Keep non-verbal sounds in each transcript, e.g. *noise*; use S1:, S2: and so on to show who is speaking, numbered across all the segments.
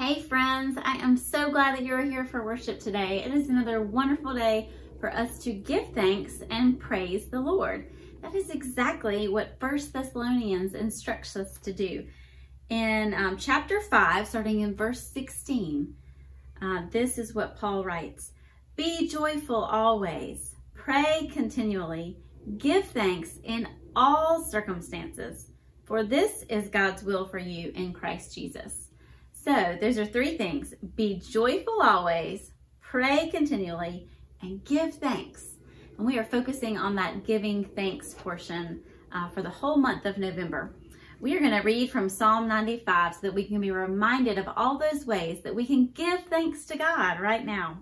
S1: Hey friends, I am so glad that you're here for worship today. It is another wonderful day for us to give thanks and praise the Lord. That is exactly what First Thessalonians instructs us to do. In um, chapter 5, starting in verse 16, uh, this is what Paul writes. Be joyful always, pray continually, give thanks in all circumstances, for this is God's will for you in Christ Jesus. So those are three things. Be joyful always, pray continually, and give thanks. And we are focusing on that giving thanks portion uh, for the whole month of November. We are going to read from Psalm 95 so that we can be reminded of all those ways that we can give thanks to God right now.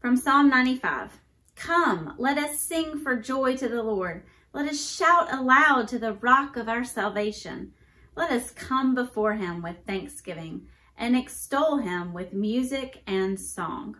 S1: From Psalm 95, Come, let us sing for joy to the Lord. Let us shout aloud to the rock of our salvation. Let us come before him with thanksgiving and extol him with music and song.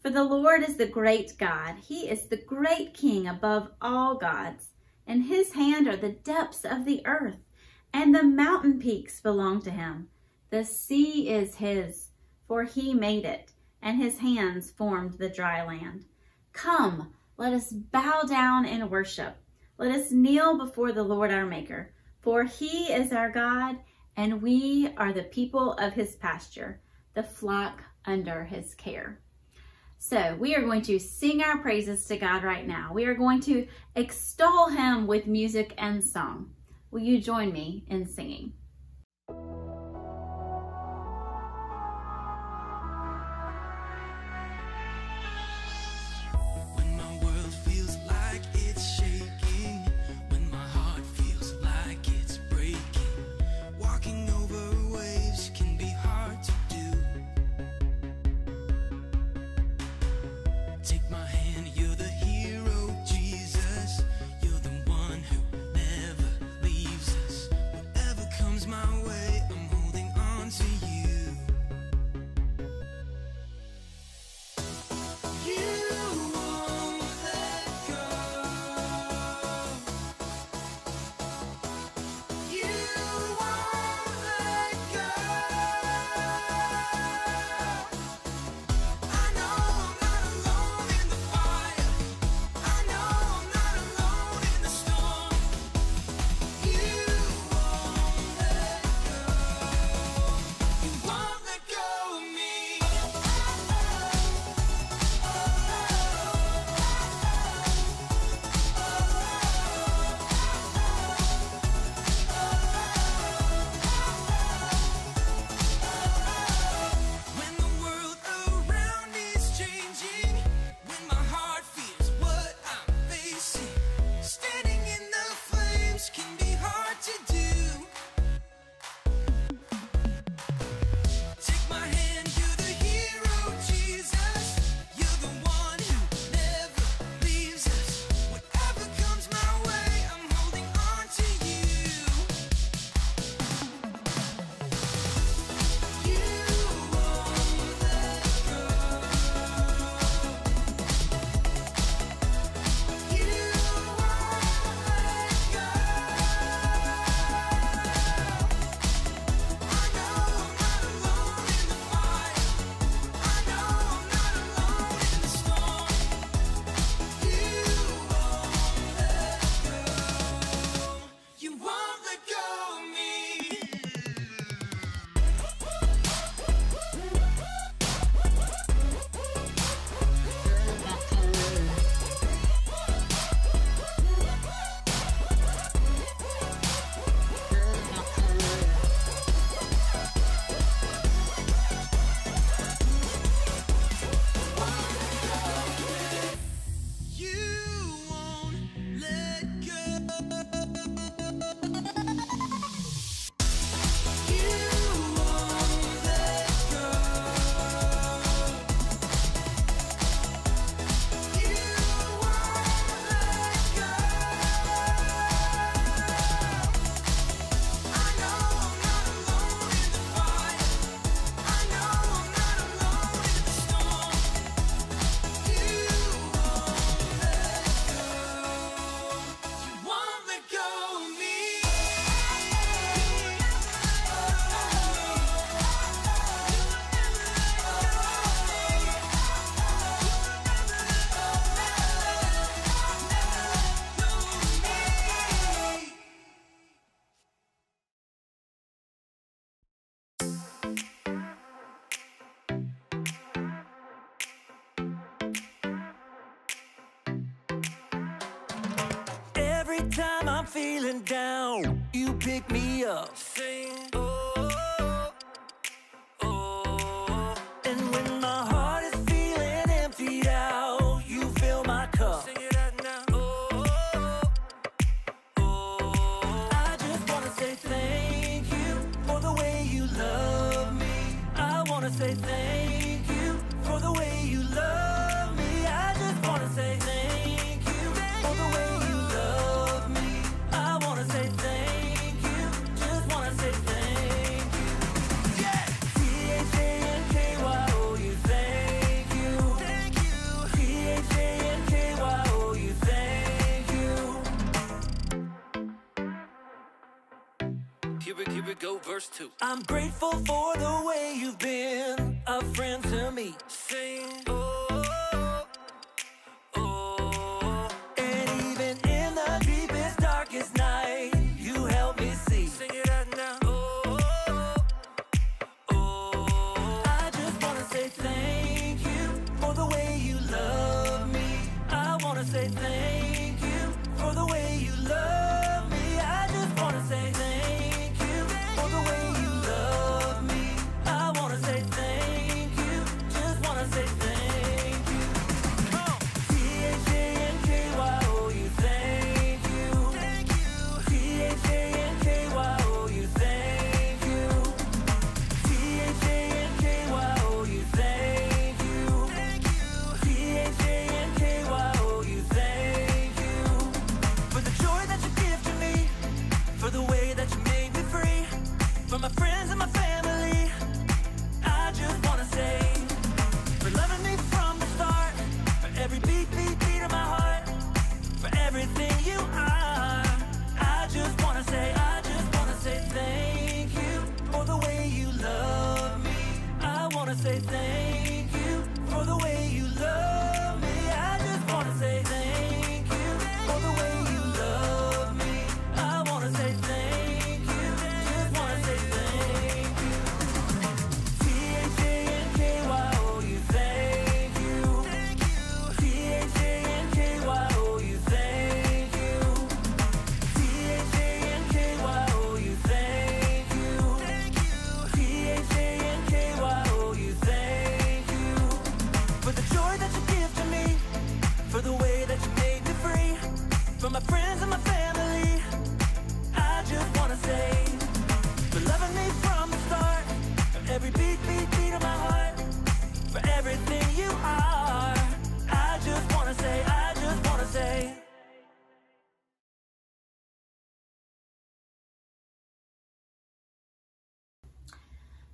S1: For the Lord is the great God. He is the great King above all gods. In his hand are the depths of the earth, and the mountain peaks belong to him. The sea is his, for he made it, and his hands formed the dry land. Come, let us bow down and worship. Let us kneel before the Lord our Maker. For he is our God, and we are the people of his pasture, the flock under his care. So we are going to sing our praises to God right now. We are going to extol him with music and song. Will you join me in singing?
S2: Feeling down, you pick me up. Here we, go, verse 2. I'm grateful for the way you've been a friend to me. Sing, oh.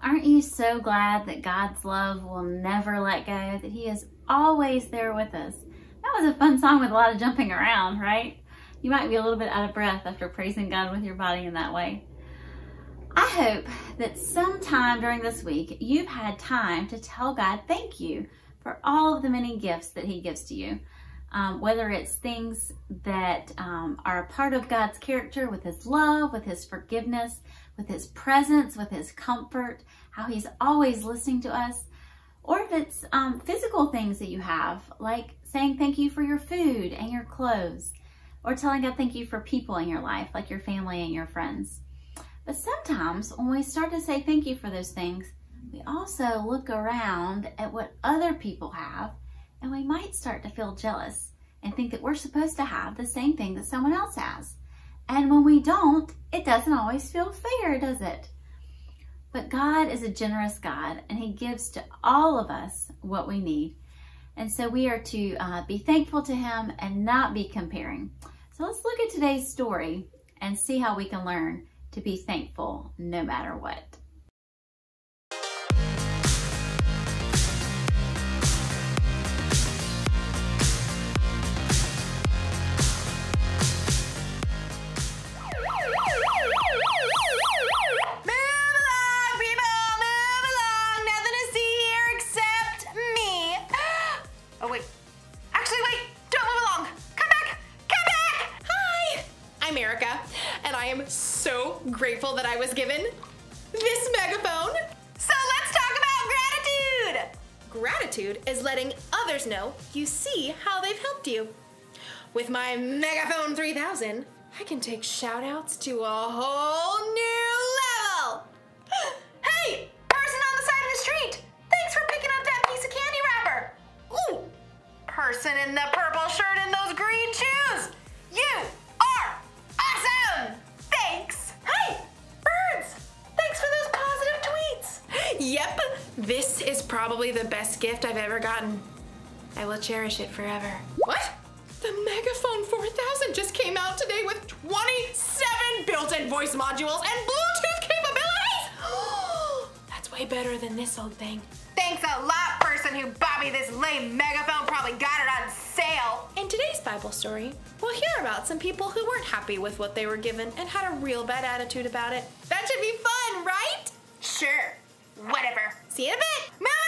S1: Aren't you so glad that God's love will never let go, that He is always there with us? That was a fun song with a lot of jumping around, right? You might be a little bit out of breath after praising God with your body in that way. I hope that sometime during this week you've had time to tell God thank you for all of the many gifts that He gives to you. Um, whether it's things that um, are a part of God's character with His love, with His forgiveness, with His presence, with His comfort, how He's always listening to us, or if it's um, physical things that you have, like saying thank you for your food and your clothes, or telling God thank you for people in your life, like your family and your friends. But sometimes when we start to say thank you for those things, we also look around at what other people have and we might start to feel jealous and think that we're supposed to have the same thing that someone else has. And when we don't, it doesn't always feel fair, does it? But God is a generous God and He gives to all of us what we need. And so we are to uh, be thankful to Him and not be comparing. So let's look at today's story and see how we can learn to be thankful no matter what.
S3: With my Megaphone 3000, I can take shout outs to a whole new level. *gasps* hey, person on the side of the street. Thanks for picking up that piece of candy wrapper. Ooh, person in the purple shirt and those green shoes. You are awesome. Thanks. Hey, birds. Thanks for those positive tweets. *gasps* Yep, this is probably the best gift I've ever gotten. I will cherish it forever. What? The Megaphone 4000 just came out today with 27 built-in voice modules and Bluetooth capabilities! *gasps* That's way better than this old thing. Thanks a lot, person who bought me this lame megaphone. Probably got it on sale. In today's Bible story, we'll hear about some people who weren't happy with what they were given and had a real bad attitude about it. That should be fun, right? Sure. Whatever. See you in a bit. Move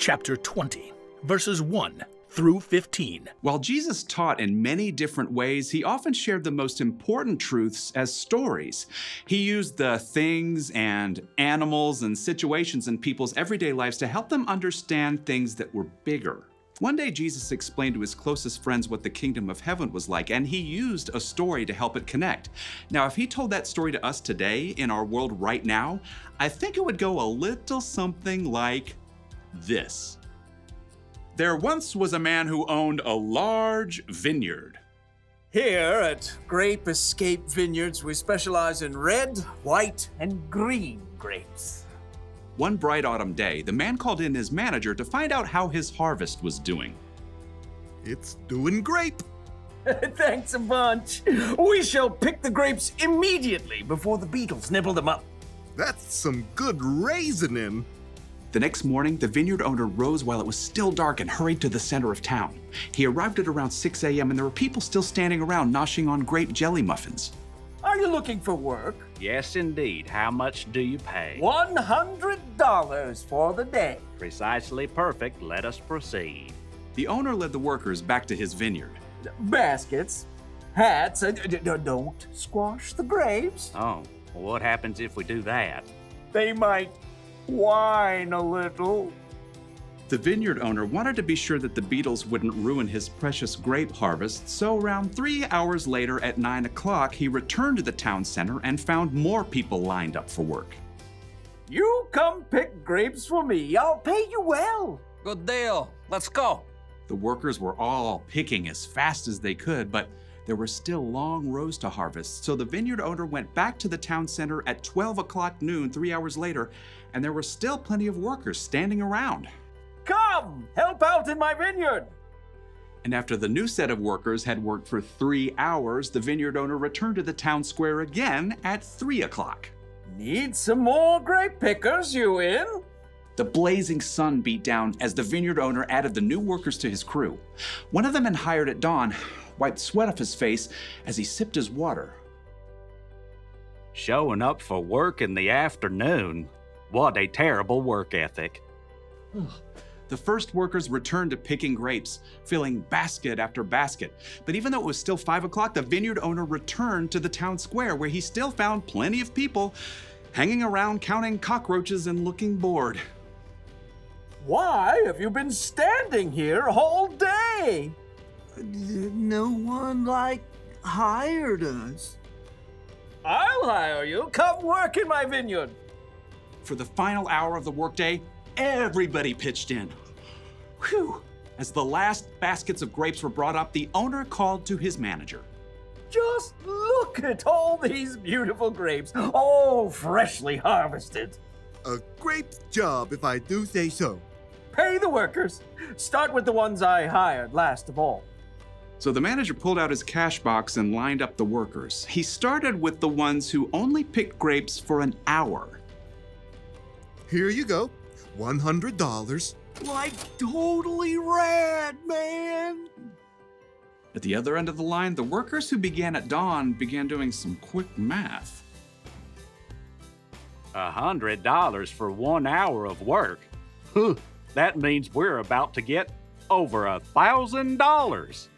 S4: chapter 20, verses 1 through 15.
S5: While Jesus taught in many different ways, he often shared the most important truths as stories. He used the things and animals and situations in people's everyday lives to help them understand things that were bigger. One day, Jesus explained to his closest friends what the kingdom of heaven was like, and he used a story to help it connect. Now, if he told that story to us today in our world right now, I think it would go a little something like this. There once was a man who owned a large vineyard.
S6: Here at Grape Escape Vineyards, we specialize in red, white, and green grapes.
S5: One bright autumn day, the man called in his manager to find out how his harvest was doing.
S7: It's doing great. *laughs*
S6: Thanks a bunch. We shall pick the grapes immediately before the beetles nibble them up.
S7: That's some good raisoning.
S5: The next morning, the vineyard owner rose while it was still dark and hurried to the center of town. He arrived at around 6 a.m., and there were people still standing around noshing on grape jelly muffins.
S6: Are you looking for work?
S8: Yes, indeed. How much do you pay?
S6: $100 for the day.
S8: Precisely perfect. Let us proceed.
S5: The owner led the workers back to his vineyard.
S6: Baskets, hats, uh, d- d- don't squash the grapes.
S8: Oh, what happens if we do that?
S6: They might whine a little.
S5: The vineyard owner wanted to be sure that the beetles wouldn't ruin his precious grape harvest, so around three hours later at 9 o'clock, he returned to the town center and found more people lined up for work.
S6: You come pick grapes for me. I'll pay you well.
S9: Good deal. Let's go.
S5: The workers were all picking as fast as they could, but there were still long rows to harvest, so the vineyard owner went back to the town center at 12 o'clock noon, three hours later, and there were still plenty of workers standing around.
S6: Come, help out in my vineyard.
S5: And after the new set of workers had worked for three hours, the vineyard owner returned to the town square again at 3 o'clock.
S6: Need some more grape pickers, you in?
S5: The blazing sun beat down as the vineyard owner added the new workers to his crew. One of the men hired at dawn wiped sweat off his face as he sipped his water.
S8: Showing up for work in the afternoon. What a terrible work ethic.
S5: The first workers returned to picking grapes, filling basket after basket. But even though it was still 5 o'clock, the vineyard owner returned to the town square where he still found plenty of people hanging around counting cockroaches and looking bored.
S6: Why have you been standing here all day?
S10: No one, like, hired us.
S6: I'll hire you. Come work in my vineyard.
S5: For the final hour of the workday, everybody pitched in. Whew! As the last baskets of grapes were brought up, the owner called to his manager.
S6: Just look at all these beautiful grapes, all freshly harvested.
S7: A great job, if I do say so.
S6: Pay the workers. Start with the ones I hired last of all.
S5: So the manager pulled out his cash box and lined up the workers. He started with the ones who only picked grapes for an hour.
S7: Here you go. $100.
S10: Like totally rad, man.
S5: At the other end of the line, the workers who began at dawn began doing some quick math.
S8: A hundred dollars for one hour of work. Huh, that means we're about to get over a thousand dollars.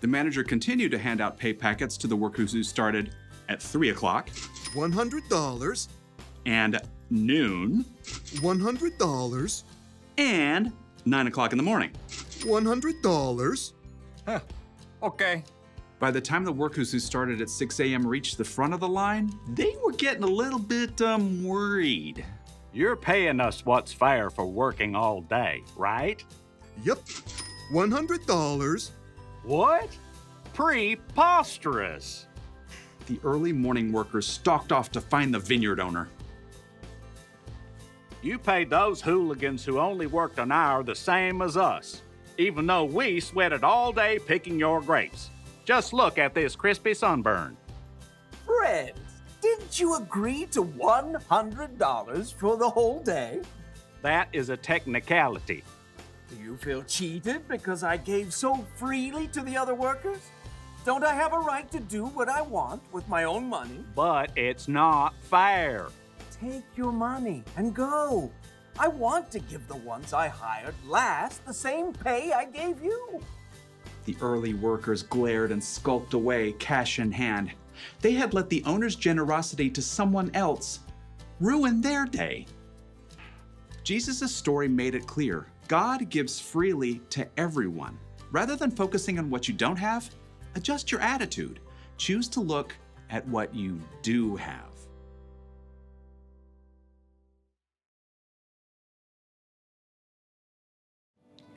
S5: The manager continued to hand out pay packets to the workers who started at 3 o'clock
S7: $100.
S5: and noon
S7: $100.
S5: and 9 o'clock in the morning.
S7: $100.
S9: Okay.
S5: By the time the workers who started at 6 a.m. reached the front of the line, they were getting a little bit um, worried.
S8: You're paying us what's fair for working all day, right?
S7: Yep. $100.
S8: What? Preposterous.
S5: The early morning workers stalked off to find the vineyard owner.
S8: You paid those hooligans who only worked an hour the same as us, even though we sweated all day picking your grapes. Just look at this crispy sunburn.
S6: Fred, didn't you agree to $100 for the whole day?
S8: That is a technicality.
S6: Do you feel cheated because I gave so freely to the other workers? Don't I have a right to do what I want with my own money?
S8: But it's not fair.
S6: Take your money and go. I want to give the ones I hired last the same pay I gave you.
S5: The early workers glared and skulked away, cash in hand. They had let the owner's generosity to someone else ruin their day. Jesus' story made it clear God gives freely to everyone. Rather than focusing on what you don't have, adjust your attitude. Choose to look at what you do have.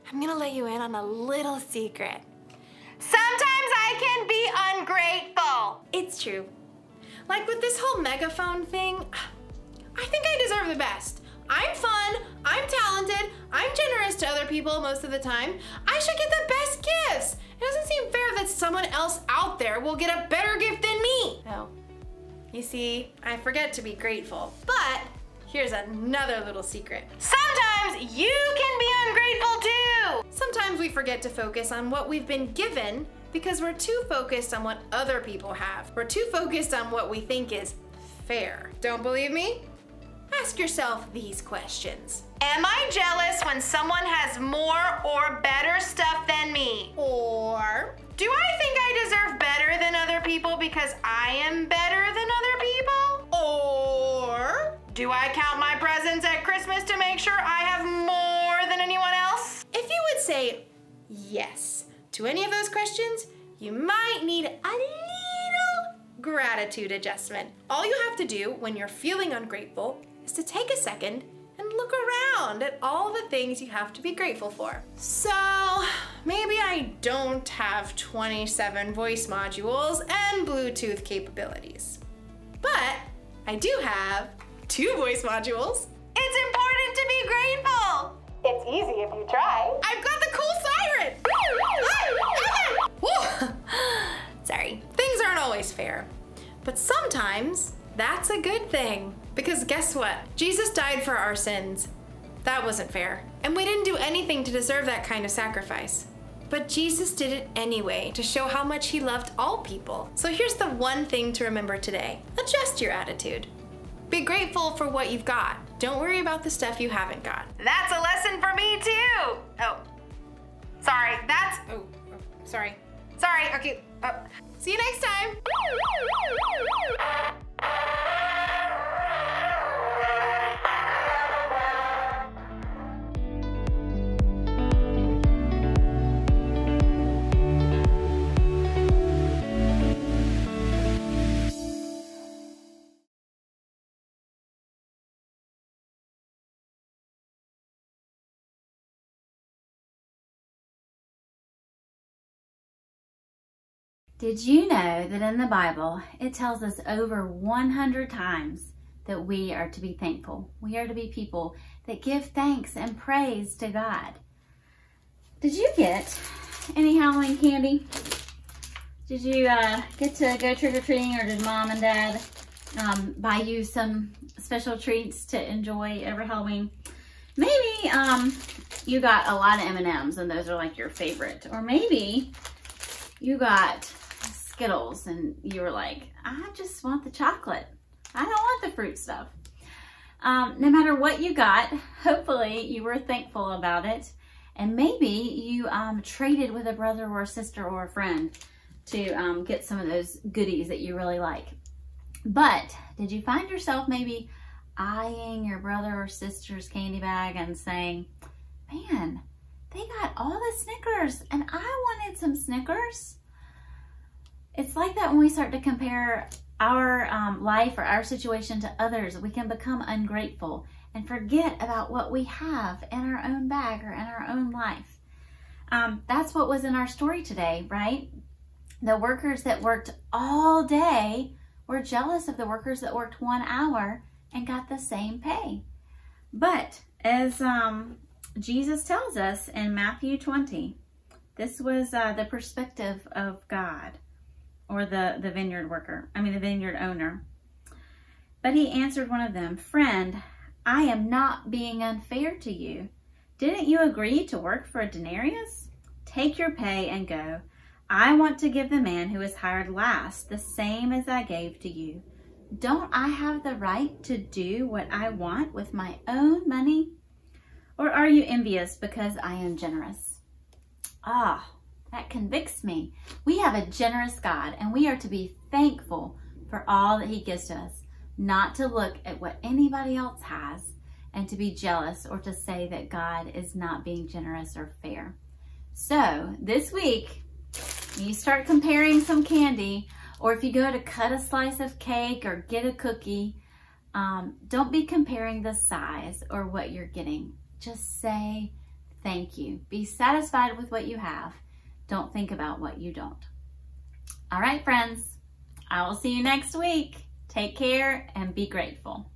S3: I'm gonna let you in on a little secret. Sometimes I can be ungrateful. It's true. Like with this whole megaphone thing, I think I deserve the best. I'm fun, I'm talented, I'm generous to other people most of the time. I should get the best gifts. It doesn't seem fair that someone else out there will get a better gift than me. No. You see, I forget to be grateful. But here's another little secret. Sometimes you can be ungrateful too. Sometimes we forget to focus on what we've been given because we're too focused on what other people have. We're too focused on what we think is fair. Don't believe me? Ask yourself these questions. Am I jealous when someone has more or better stuff than me? Or do I think I deserve better than other people because I am better than other people? Or do I count my presents at Christmas to make sure I have more than anyone else? If you would say yes to any of those questions, you might need a little gratitude adjustment. All you have to do when you're feeling ungrateful is to take a second and look around at all the things you have to be grateful for. So, maybe I don't have 27 voice modules and Bluetooth capabilities. But I do have two voice modules. It's important to be grateful. It's easy if you try. I've got the cool siren. *laughs* Sorry. Things aren't always fair. But sometimes that's a good thing. Because guess what? Jesus died for our sins. That wasn't fair. And we didn't do anything to deserve that kind of sacrifice. But Jesus did it anyway to show how much he loved all people. So here's the one thing to remember today adjust your attitude. Be grateful for what you've got. Don't worry about the stuff you haven't got. That's a lesson for me too. Oh, sorry. That's oh, oh sorry. Sorry. Okay. Oh. See you next time.
S1: Did you know that in the Bible it tells us over 100 times that we are to be thankful? We are to be people that give thanks and praise to God. Did you get any Halloween candy? Did you uh, get to go trick-or-treating or did mom and dad um, buy you some special treats to enjoy over Halloween? Maybe um, you got a lot of M&Ms and those are like your favorite. Or maybe you got Skittles and you were like, I just want the chocolate. I don't want the fruit stuff. Um, no matter what you got, hopefully you were thankful about it. And maybe you um, traded with a brother or a sister or a friend to um, get some of those goodies that you really like. But did you find yourself maybe eyeing your brother or sister's candy bag and saying, man, they got all the Snickers and I wanted some Snickers? It's like that when we start to compare our um, life or our situation to others. We can become ungrateful and forget about what we have in our own bag or in our own life. Um, that's what was in our story today, right? The workers that worked all day were jealous of the workers that worked one hour and got the same pay. But as um, Jesus tells us in Matthew 20, this was uh, the perspective of God or the, the vineyard worker, I mean the vineyard owner. But he answered one of them, Friend, I am not being unfair to you. Didn't you agree to work for a denarius? Take your pay and go. I want to give the man who is hired last the same as I gave to you. Don't I have the right to do what I want with my own money? Or are you envious because I am generous? Ah, that convicts me. We have a generous God and we are to be thankful for all that he gives to us, not to look at what anybody else has and to be jealous or to say that God is not being generous or fair. So this week, you start comparing some candy or if you go to cut a slice of cake or get a cookie, um, don't be comparing the size or what you're getting. Just say thank you. Be satisfied with what you have. Don't think about what you don't. All right, friends. I will see you next week. Take care and be grateful.